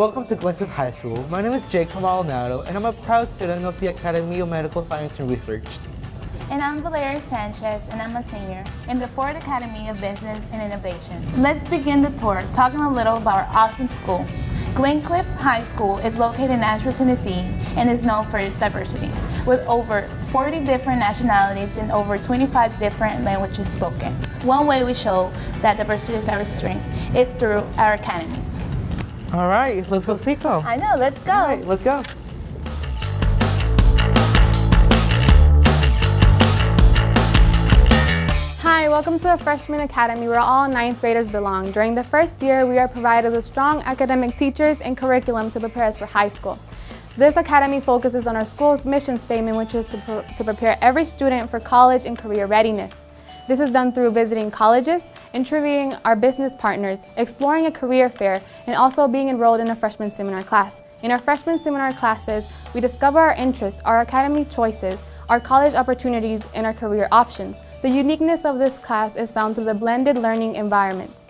welcome to Glencliff High School. My name is Jacob Maldonado, and I'm a proud student of the Academy of Medical Science and Research. And I'm Valeria Sanchez, and I'm a senior in the Ford Academy of Business and Innovation. Let's begin the tour talking a little about our awesome school. Glencliff High School is located in Nashville, Tennessee, and is known for its diversity, with over 40 different nationalities and over 25 different languages spoken. One way we show that diversity is our strength is through our academies. All right, let's go see some. I know, let's go. All right, let's go. Hi, welcome to the Freshman Academy where all ninth graders belong. During the first year, we are provided with strong academic teachers and curriculum to prepare us for high school. This academy focuses on our school's mission statement, which is to, pre to prepare every student for college and career readiness. This is done through visiting colleges, interviewing our business partners, exploring a career fair, and also being enrolled in a freshman seminar class. In our freshman seminar classes, we discover our interests, our academy choices, our college opportunities, and our career options. The uniqueness of this class is found through the blended learning environments.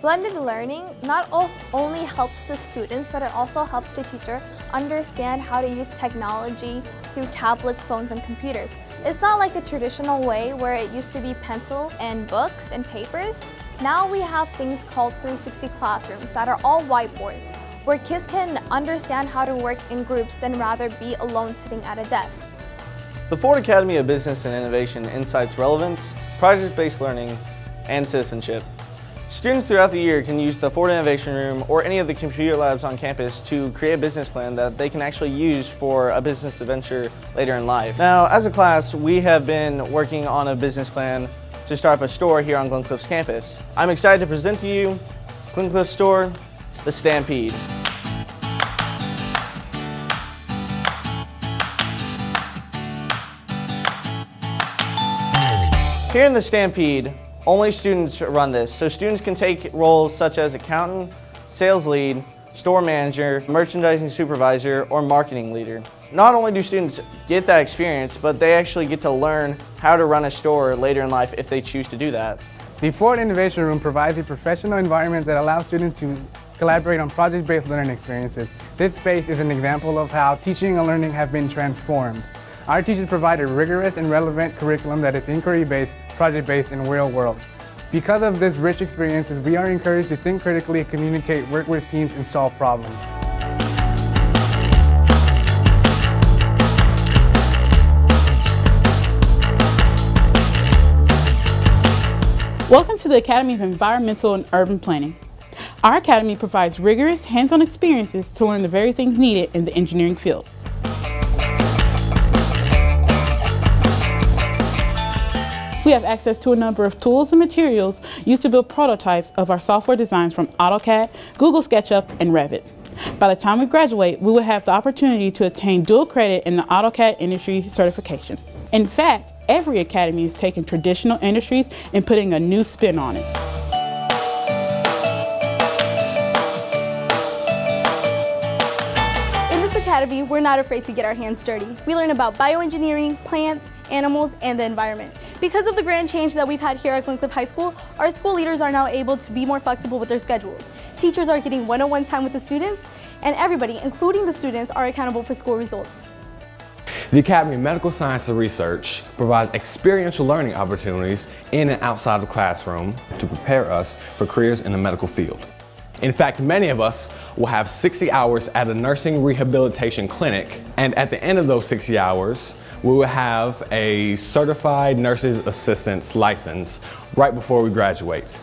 Blended learning not only helps the students, but it also helps the teacher understand how to use technology through tablets, phones, and computers. It's not like the traditional way where it used to be pencil and books and papers. Now we have things called 360 classrooms that are all whiteboards, where kids can understand how to work in groups than rather be alone sitting at a desk. The Ford Academy of Business and Innovation insights relevance, project-based learning, and citizenship. Students throughout the year can use the Ford Innovation Room or any of the computer labs on campus to create a business plan that they can actually use for a business adventure later in life. Now, as a class, we have been working on a business plan to start up a store here on Glencliff's campus. I'm excited to present to you Glencliff Store, The Stampede. Here in the Stampede, only students run this, so students can take roles such as accountant, sales lead, store manager, merchandising supervisor, or marketing leader. Not only do students get that experience, but they actually get to learn how to run a store later in life if they choose to do that. The Ford Innovation Room provides a professional environment that allows students to collaborate on project-based learning experiences. This space is an example of how teaching and learning have been transformed. Our teachers provide a rigorous and relevant curriculum that is inquiry-based, project-based, and real-world. Because of this rich experiences, we are encouraged to think critically, communicate, work with teams, and solve problems. Welcome to the Academy of Environmental and Urban Planning. Our academy provides rigorous hands-on experiences to learn the very things needed in the engineering fields. We have access to a number of tools and materials used to build prototypes of our software designs from AutoCAD, Google SketchUp, and Revit. By the time we graduate, we will have the opportunity to attain dual credit in the AutoCAD industry certification. In fact, every academy is taking traditional industries and putting a new spin on it. In this academy, we're not afraid to get our hands dirty. We learn about bioengineering, plants, animals, and the environment. Because of the grand change that we've had here at Glencliff High School, our school leaders are now able to be more flexible with their schedules. Teachers are getting one-on-one time with the students, and everybody, including the students, are accountable for school results. The Academy of Medical Science and Research provides experiential learning opportunities in and outside the classroom to prepare us for careers in the medical field. In fact, many of us will have 60 hours at a nursing rehabilitation clinic, and at the end of those 60 hours, we will have a certified nurse's assistant's license right before we graduate.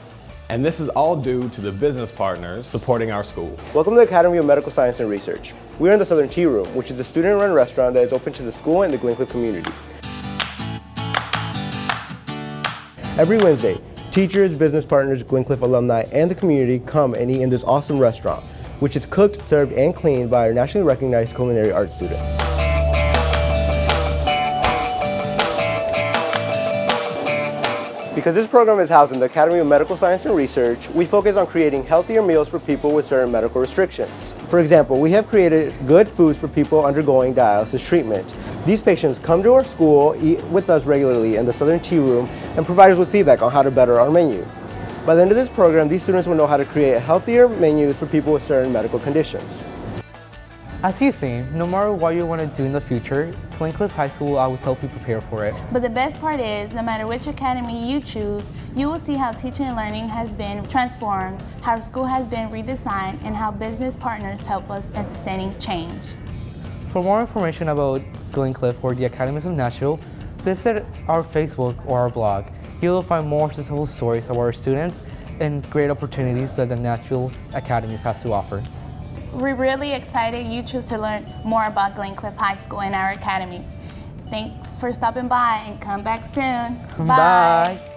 And this is all due to the business partners supporting our school. Welcome to the Academy of Medical Science and Research. We are in the Southern Tea Room, which is a student-run restaurant that is open to the school and the Glencliff community. Every Wednesday, teachers, business partners, Glencliff alumni, and the community come and eat in this awesome restaurant, which is cooked, served, and cleaned by our nationally recognized culinary arts students. Because this program is housed in the Academy of Medical Science and Research, we focus on creating healthier meals for people with certain medical restrictions. For example, we have created good foods for people undergoing dialysis treatment. These patients come to our school, eat with us regularly in the Southern Tea Room, and provide us with feedback on how to better our menu. By the end of this program, these students will know how to create healthier menus for people with certain medical conditions. As you've seen, no matter what you want to do in the future, Glencliff High School will always help you prepare for it. But the best part is, no matter which academy you choose, you will see how teaching and learning has been transformed, how school has been redesigned, and how business partners help us in sustaining change. For more information about Glencliff or the Academies of Nashville, visit our Facebook or our blog. You will find more successful stories of our students and great opportunities that the Nashville Academies has to offer. We're really excited you choose to learn more about Glencliff High School and our academies. Thanks for stopping by and come back soon. Bye. Bye.